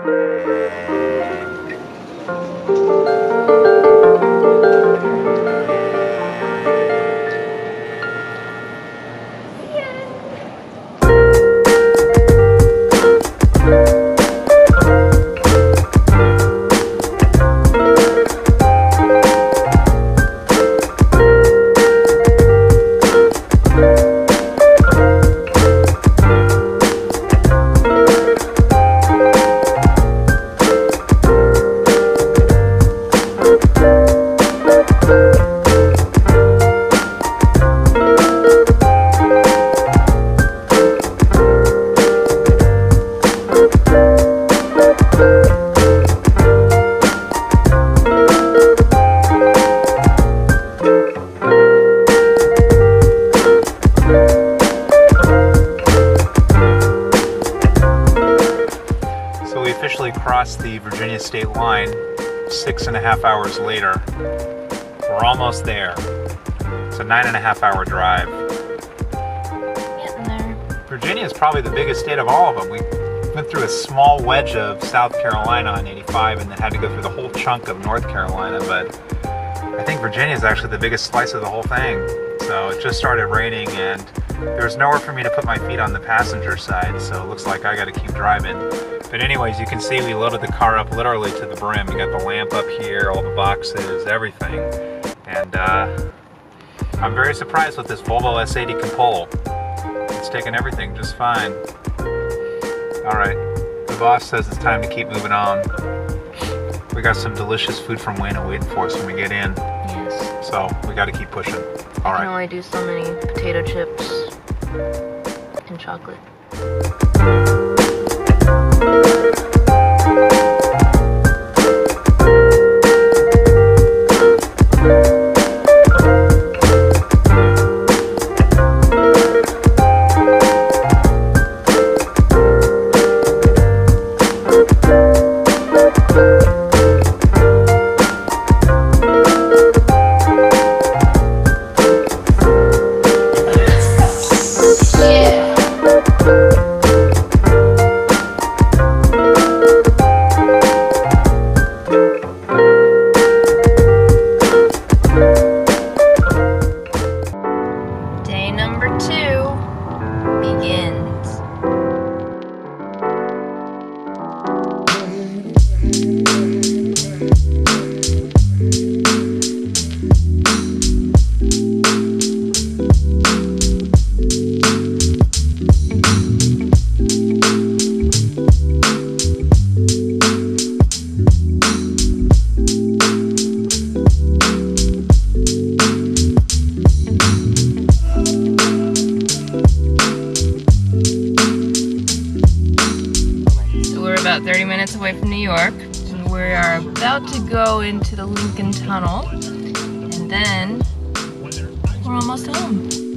So crossed the Virginia state line six and a half hours later. We're almost there. It's a nine and a half hour drive. Getting there. Virginia is probably the biggest state of all of them. We went through a small wedge of South Carolina on 85 and then had to go through the whole chunk of North Carolina, but I think Virginia is actually the biggest slice of the whole thing. So it just started raining and there's nowhere for me to put my feet on the passenger side, so it looks like I gotta keep driving. But anyways, you can see we loaded the car up literally to the brim. You got the lamp up here, all the boxes, everything. And uh, I'm very surprised what this Volvo S80 can pull. It's taking everything just fine. Alright, the boss says it's time to keep moving on. We got some delicious food from Wayne waiting for us when we get in, Yes. so we gotta keep pushing. I can only do so many potato chips and chocolate. So we're about 30 minutes away from New York, and we are about to go into the Lincoln Tunnel, and then we're almost home.